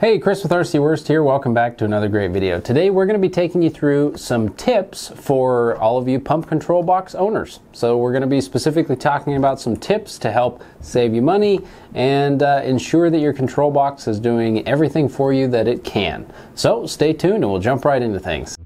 Hey, Chris with RC Worst here. Welcome back to another great video. Today we're going to be taking you through some tips for all of you pump control box owners. So we're going to be specifically talking about some tips to help save you money and uh, ensure that your control box is doing everything for you that it can. So stay tuned and we'll jump right into things.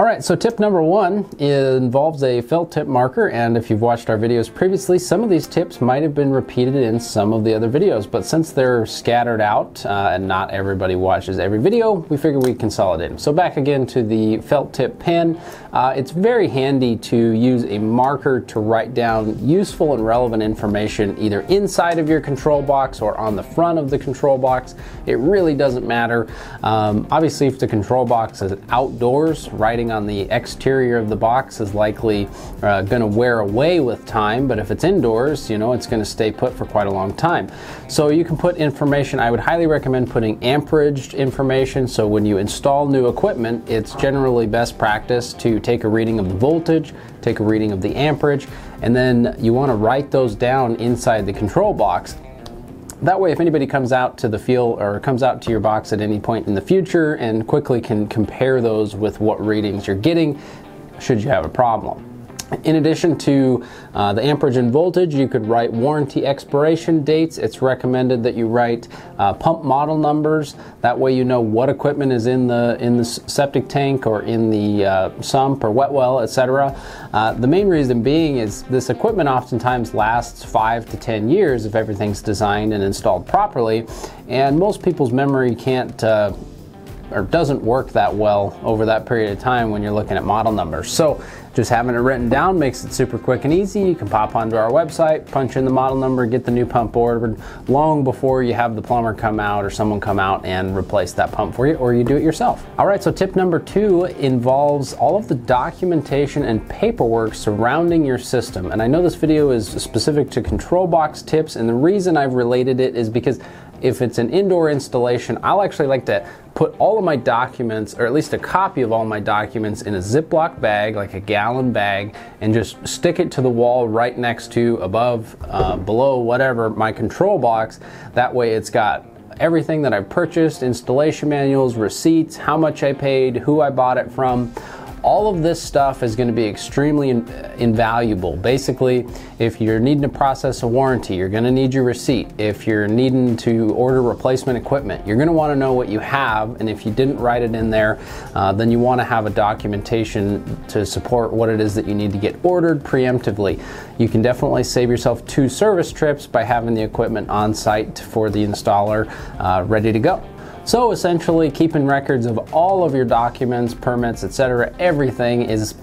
All right, so tip number one involves a felt tip marker, and if you've watched our videos previously, some of these tips might have been repeated in some of the other videos, but since they're scattered out uh, and not everybody watches every video, we figure we'd consolidate them. So back again to the felt tip pen. Uh, it's very handy to use a marker to write down useful and relevant information either inside of your control box or on the front of the control box. It really doesn't matter. Um, obviously, if the control box is outdoors, writing on the exterior of the box is likely uh, going to wear away with time, but if it's indoors, you know, it's going to stay put for quite a long time. So you can put information, I would highly recommend putting amperaged information. So when you install new equipment, it's generally best practice to take a reading of the voltage, take a reading of the amperage, and then you want to write those down inside the control box that way, if anybody comes out to the field or comes out to your box at any point in the future and quickly can compare those with what readings you're getting, should you have a problem. In addition to uh, the amperage and voltage, you could write warranty expiration dates. It's recommended that you write uh, pump model numbers. That way you know what equipment is in the in the septic tank or in the uh, sump or wet well, etc. Uh, the main reason being is this equipment oftentimes lasts five to ten years if everything's designed and installed properly, and most people's memory can't uh, or doesn't work that well over that period of time when you're looking at model numbers. So just having it written down makes it super quick and easy. You can pop onto our website, punch in the model number, get the new pump ordered long before you have the plumber come out or someone come out and replace that pump for you, or you do it yourself. All right, so tip number two involves all of the documentation and paperwork surrounding your system. And I know this video is specific to control box tips, and the reason I've related it is because if it's an indoor installation, I'll actually like to put all of my documents, or at least a copy of all my documents, in a Ziploc bag, like a gallon bag, and just stick it to the wall right next to, above, uh, below, whatever, my control box. That way it's got everything that I've purchased, installation manuals, receipts, how much I paid, who I bought it from, all of this stuff is going to be extremely in, invaluable. Basically, if you're needing to process a warranty, you're going to need your receipt. If you're needing to order replacement equipment, you're going to want to know what you have. And if you didn't write it in there, uh, then you want to have a documentation to support what it is that you need to get ordered preemptively. You can definitely save yourself two service trips by having the equipment on site for the installer uh, ready to go. So essentially keeping records of all of your documents, permits, etc., everything is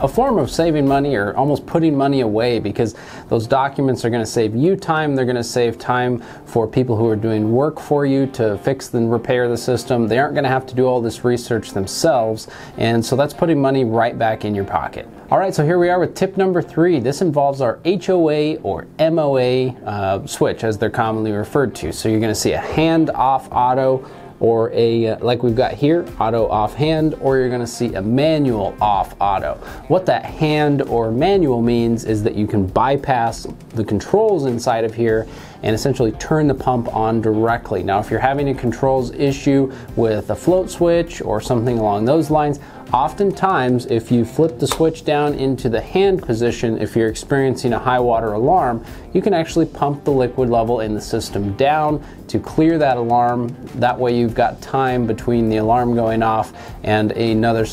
a form of saving money or almost putting money away because those documents are going to save you time. They're going to save time for people who are doing work for you to fix and repair the system. They aren't going to have to do all this research themselves. And so that's putting money right back in your pocket. All right, so here we are with tip number three. This involves our HOA or MOA uh, switch, as they're commonly referred to. So you're going to see a hand off auto or a, uh, like we've got here, auto off hand, or you're gonna see a manual off auto. What that hand or manual means is that you can bypass the controls inside of here and essentially turn the pump on directly. Now, if you're having a controls issue with a float switch or something along those lines, Oftentimes, if you flip the switch down into the hand position, if you're experiencing a high water alarm, you can actually pump the liquid level in the system down to clear that alarm. That way you've got time between the alarm going off and another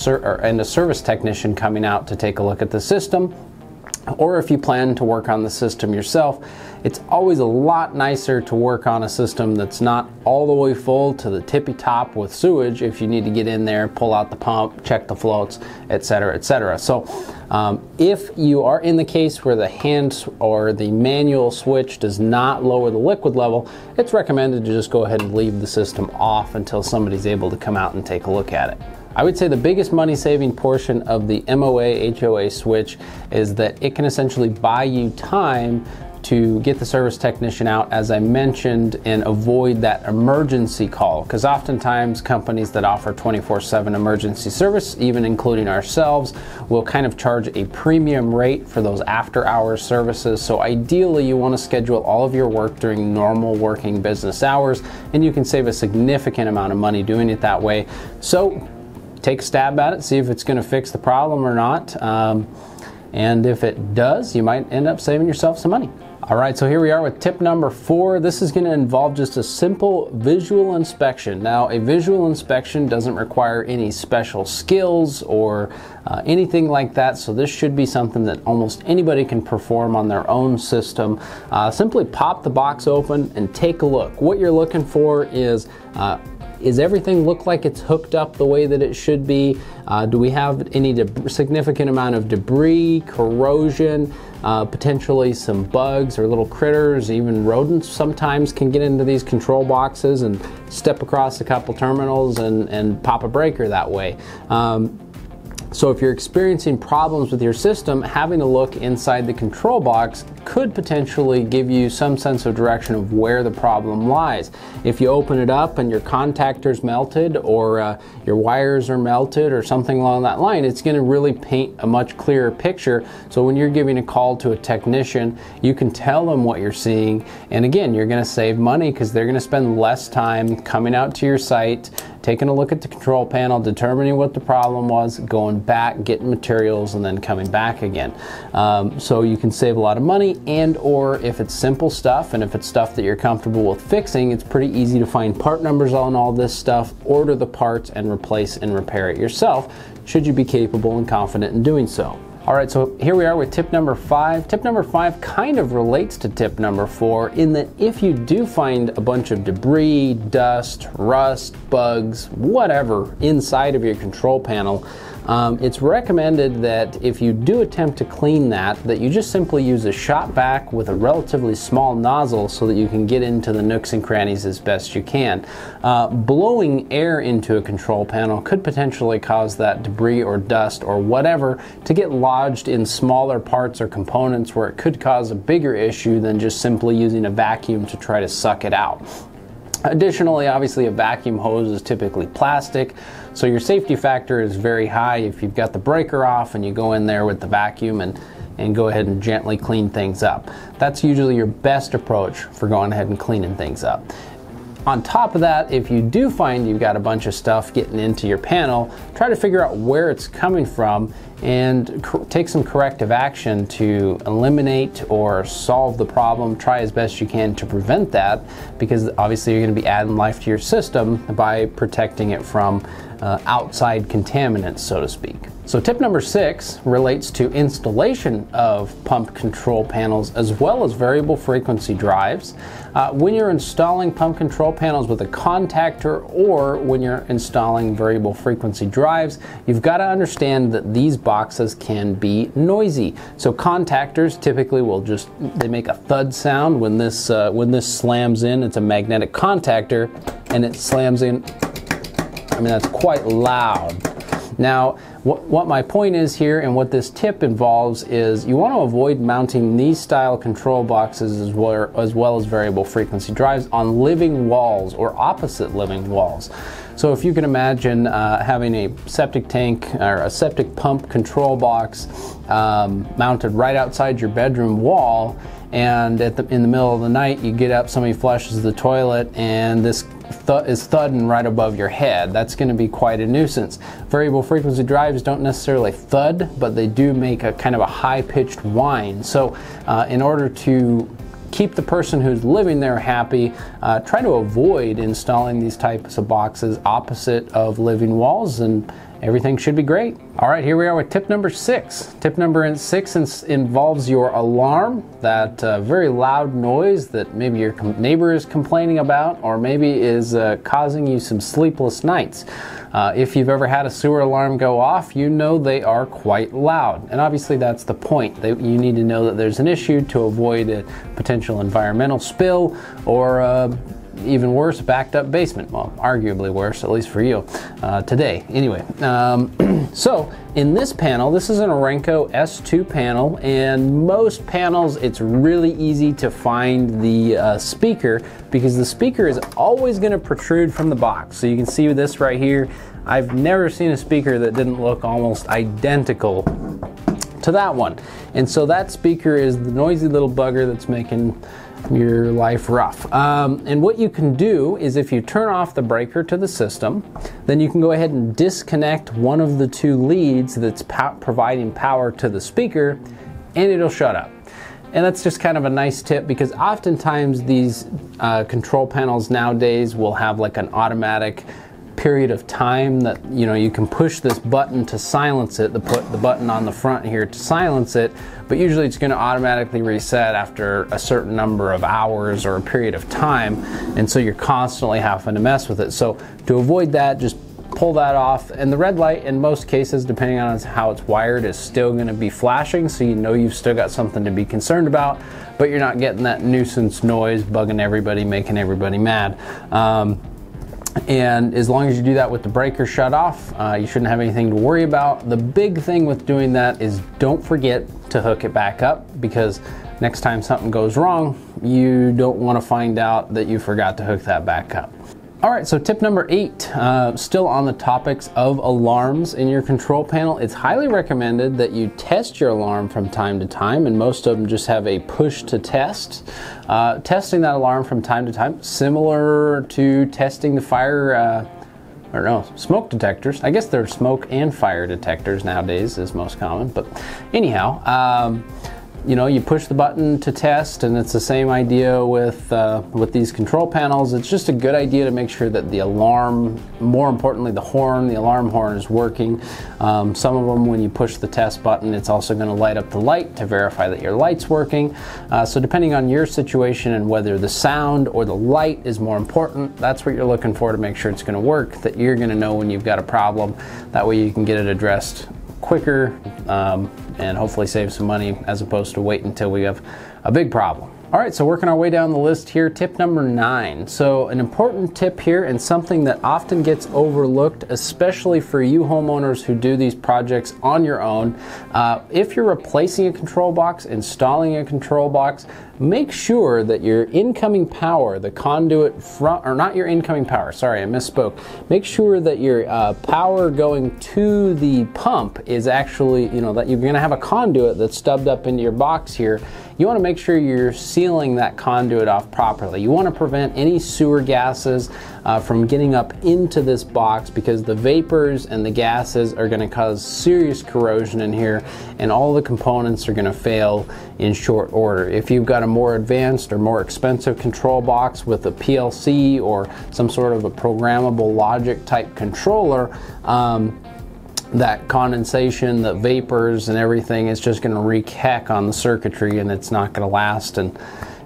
and a service technician coming out to take a look at the system or if you plan to work on the system yourself, it's always a lot nicer to work on a system that's not all the way full to the tippy top with sewage if you need to get in there, pull out the pump, check the floats, etc., etc. So, um, if you are in the case where the hand or the manual switch does not lower the liquid level, it's recommended to just go ahead and leave the system off until somebody's able to come out and take a look at it. I would say the biggest money saving portion of the MOA HOA switch is that it can essentially buy you time to get the service technician out, as I mentioned, and avoid that emergency call. Because oftentimes companies that offer 24 7 emergency service, even including ourselves, will kind of charge a premium rate for those after hours services. So ideally, you want to schedule all of your work during normal working business hours, and you can save a significant amount of money doing it that way. So take a stab at it, see if it's going to fix the problem or not. Um, and if it does, you might end up saving yourself some money. All right, so here we are with tip number four. This is going to involve just a simple visual inspection. Now, a visual inspection doesn't require any special skills or uh, anything like that, so this should be something that almost anybody can perform on their own system. Uh, simply pop the box open and take a look. What you're looking for is uh, is everything look like it's hooked up the way that it should be? Uh, do we have any significant amount of debris, corrosion, uh, potentially some bugs or little critters, even rodents sometimes can get into these control boxes and step across a couple terminals and, and pop a breaker that way. Um, so if you're experiencing problems with your system, having a look inside the control box could potentially give you some sense of direction of where the problem lies. If you open it up and your contactor's melted or uh, your wires are melted or something along that line, it's going to really paint a much clearer picture. So when you're giving a call to a technician, you can tell them what you're seeing. And again, you're going to save money because they're going to spend less time coming out to your site taking a look at the control panel, determining what the problem was, going back, getting materials, and then coming back again. Um, so you can save a lot of money and or if it's simple stuff and if it's stuff that you're comfortable with fixing, it's pretty easy to find part numbers on all this stuff, order the parts, and replace and repair it yourself should you be capable and confident in doing so. All right, so here we are with tip number five. Tip number five kind of relates to tip number four in that if you do find a bunch of debris, dust, rust, bugs, whatever inside of your control panel, um, it's recommended that if you do attempt to clean that, that you just simply use a shop vac with a relatively small nozzle so that you can get into the nooks and crannies as best you can. Uh, blowing air into a control panel could potentially cause that debris or dust or whatever to get lodged in smaller parts or components where it could cause a bigger issue than just simply using a vacuum to try to suck it out. Additionally, obviously a vacuum hose is typically plastic, so your safety factor is very high if you've got the breaker off and you go in there with the vacuum and, and go ahead and gently clean things up. That's usually your best approach for going ahead and cleaning things up. On top of that, if you do find you've got a bunch of stuff getting into your panel, try to figure out where it's coming from and take some corrective action to eliminate or solve the problem. Try as best you can to prevent that because obviously you're going to be adding life to your system by protecting it from uh, outside contaminants, so to speak. So, tip number six relates to installation of pump control panels as well as variable frequency drives. Uh, when you're installing pump control panels with a contactor or when you're installing variable frequency drives, you've got to understand that these boxes can be noisy. So, contactors typically will just they make a thud sound when this uh, when this slams in. It's a magnetic contactor, and it slams in. I mean that's quite loud. Now, what, what my point is here and what this tip involves is you want to avoid mounting these style control boxes as well, as well as variable frequency drives on living walls or opposite living walls. So if you can imagine uh, having a septic tank or a septic pump control box um, mounted right outside your bedroom wall, and the, in the middle of the night you get up, somebody flushes the toilet, and this th- is thudding right above your head. That's going to be quite a nuisance. Variable frequency drives don't necessarily thud, but they do make a kind of a high pitched whine. So, uh, in order to keep the person who's living there happy, uh, try to avoid installing these types of boxes opposite of living walls and everything should be great. All right, here we are with tip number six. Tip number six involves your alarm, that uh, very loud noise that maybe your neighbor is complaining about, or maybe is uh, causing you some sleepless nights. Uh, if you've ever had a sewer alarm go off, you know they are quite loud. And obviously, that's the point. They, you need to know that there's an issue to avoid a potential environmental spill or uh, even worse, backed up basement. Well, arguably worse, at least for you uh, today. Anyway, um, so in this panel, this is an Orenco S2 panel, and most panels, it's really easy to find the uh, speaker because the speaker is always going to protrude from the box. So you can see this right here. I've never seen a speaker that didn't look almost identical to that one. And so that speaker is the noisy little bugger that's making your life rough. Um, and what you can do is if you turn off the breaker to the system, then you can go ahead and disconnect one of the two leads that's providing power to the speaker and it'll shut up. And that's just kind of a nice tip because oftentimes these uh, control panels nowadays will have like an automatic period of time that you know you can push this button to silence it the put the button on the front here to silence it but usually it's going to automatically reset after a certain number of hours or a period of time and so you're constantly having to mess with it. So to avoid that just pull that off and the red light in most cases depending on how it's wired is still going to be flashing so you know you've still got something to be concerned about but you're not getting that nuisance noise bugging everybody making everybody mad. Um, and as long as you do that with the breaker shut off, uh, you shouldn't have anything to worry about. The big thing with doing that is don't forget to hook it back up because next time something goes wrong, you don't want to find out that you forgot to hook that back up. All right, so tip number eight, uh, still on the topics of alarms in your control panel, it's highly recommended that you test your alarm from time to time, and most of them just have a push to test. Uh, testing that alarm from time to time, similar to testing the fire. Uh, or no, smoke detectors. I guess they're smoke and fire detectors nowadays is most common. But anyhow, um, you know, you push the button to test, and it's the same idea with uh, with these control panels. It's just a good idea to make sure that the alarm, more importantly, the horn, the alarm horn is working. Um, some of them, when you push the test button, it's also going to light up the light to verify that your light's working. Uh, so depending on your situation and whether the sound or the light is more important, that's what you're looking for to make sure it's going to work. That you're going to know when you've got a problem. That way you can get it addressed quicker um, and hopefully save some money as opposed to wait until we have a big problem. All right, so working our way down the list here, tip number nine. So, an important tip here and something that often gets overlooked, especially for you homeowners who do these projects on your own. Uh, if you're replacing a control box, installing a control box, make sure that your incoming power, the conduit from, or not your incoming power, sorry, I misspoke. Make sure that your uh, power going to the pump is actually, you know, that you're going to have a conduit that's stubbed up into your box here. You want to make sure you're sealing that conduit off properly. You want to prevent any sewer gases uh, from getting up into this box because the vapors and the gases are going to cause serious corrosion in here and all the components are going to fail in short order. If you've got a more advanced or more expensive control box with a PLC or some sort of a programmable logic type controller, um, that condensation, the vapors, and everything is just going to wreak heck on the circuitry and it's not going to last. And,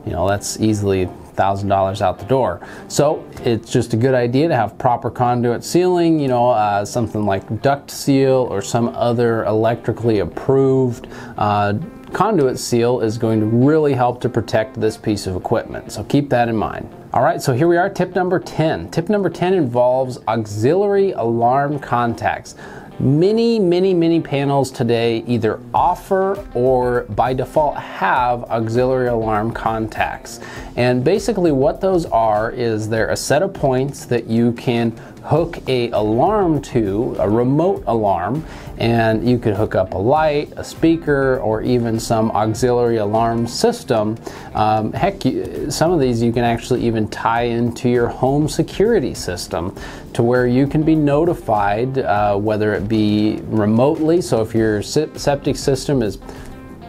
you know, that's easily $1,000 out the door. So it's just a good idea to have proper conduit sealing, you know, uh, something like duct seal or some other electrically approved uh, conduit seal is going to really help to protect this piece of equipment. So keep that in mind. All right, so here we are, tip number 10. Tip number 10 involves auxiliary alarm contacts. Many, many, many panels today either offer or by default have auxiliary alarm contacts. And basically what those are is they're a set of points that you can hook a alarm to, a remote alarm, and you could hook up a light, a speaker, or even some auxiliary alarm system. Um, heck, you, some of these you can actually even tie into your home security system to where you can be notified uh, whether it be remotely. So if your septic system is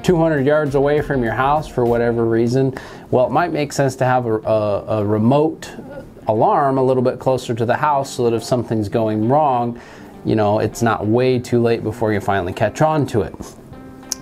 200 yards away from your house for whatever reason, well, it might make sense to have a, a, a remote alarm a little bit closer to the house so that if something's going wrong, you know, it's not way too late before you finally catch on to it.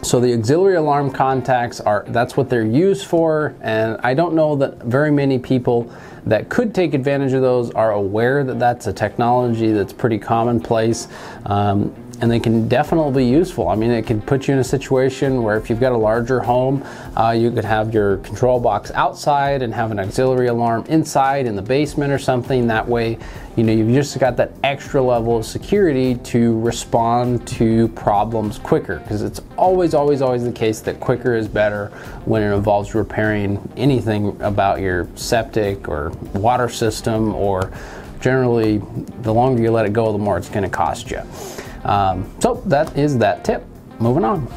So the auxiliary alarm contacts are that's what they're used for and I don't know that very many people that could take advantage of those are aware that that's a technology that's pretty commonplace. Um, and they can definitely be useful. I mean, it can put you in a situation where if you've got a larger home, uh, you could have your control box outside and have an auxiliary alarm inside in the basement or something. That way, you know, you've just got that extra level of security to respond to problems quicker because it's always, always, always the case that quicker is better when it involves repairing anything about your septic or water system or generally the longer you let it go, the more it's going to cost you. Um, so that is that tip. Moving on.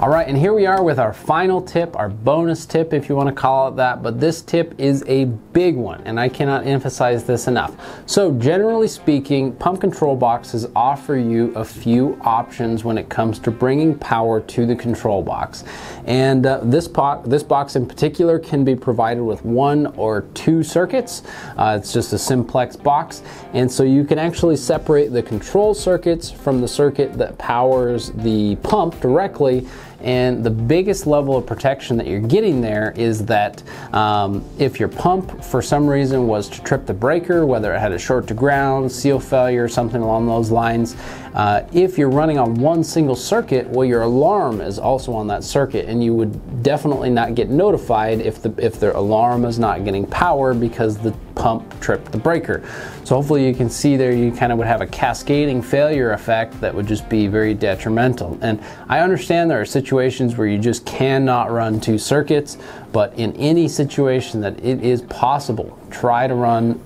All right, and here we are with our final tip, our bonus tip, if you want to call it that. But this tip is a big one, and I cannot emphasize this enough. So, generally speaking, pump control boxes offer you a few options when it comes to bringing power to the control box. And uh, this, po- this box in particular can be provided with one or two circuits. Uh, it's just a simplex box, and so you can actually separate the control circuits from the circuit that powers the pump directly and the biggest level of protection that you're getting there is that um, if your pump for some reason was to trip the breaker, whether it had a short to ground, seal failure, something along those lines, uh, if you're running on one single circuit, well, your alarm is also on that circuit, and you would definitely not get notified if the if the alarm is not getting power because the pump tripped the breaker. So hopefully you can see there you kind of would have a cascading failure effect that would just be very detrimental. And I understand there are situations where you just cannot run two circuits, but in any situation that it is possible, try to run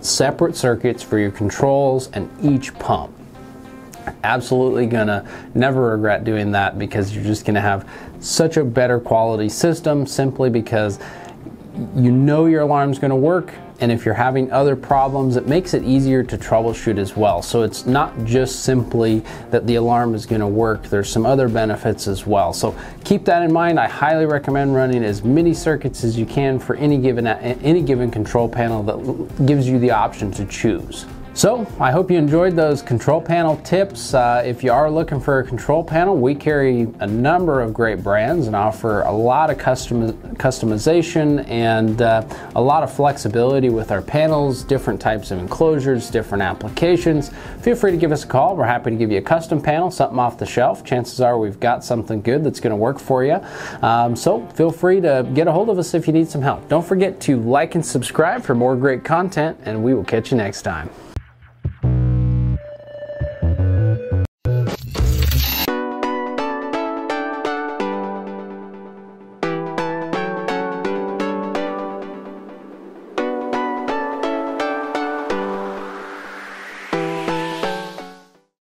separate circuits for your controls and each pump absolutely gonna never regret doing that because you're just gonna have such a better quality system simply because you know your alarm's gonna work and if you're having other problems it makes it easier to troubleshoot as well. So it's not just simply that the alarm is going to work there's some other benefits as well. So keep that in mind. I highly recommend running as many circuits as you can for any given any given control panel that gives you the option to choose so I hope you enjoyed those control panel tips. Uh, if you are looking for a control panel, we carry a number of great brands and offer a lot of custom customization and uh, a lot of flexibility with our panels, different types of enclosures, different applications. Feel free to give us a call. We're happy to give you a custom panel, something off the shelf. Chances are we've got something good that's going to work for you. Um, so feel free to get a hold of us if you need some help. Don't forget to like and subscribe for more great content, and we will catch you next time.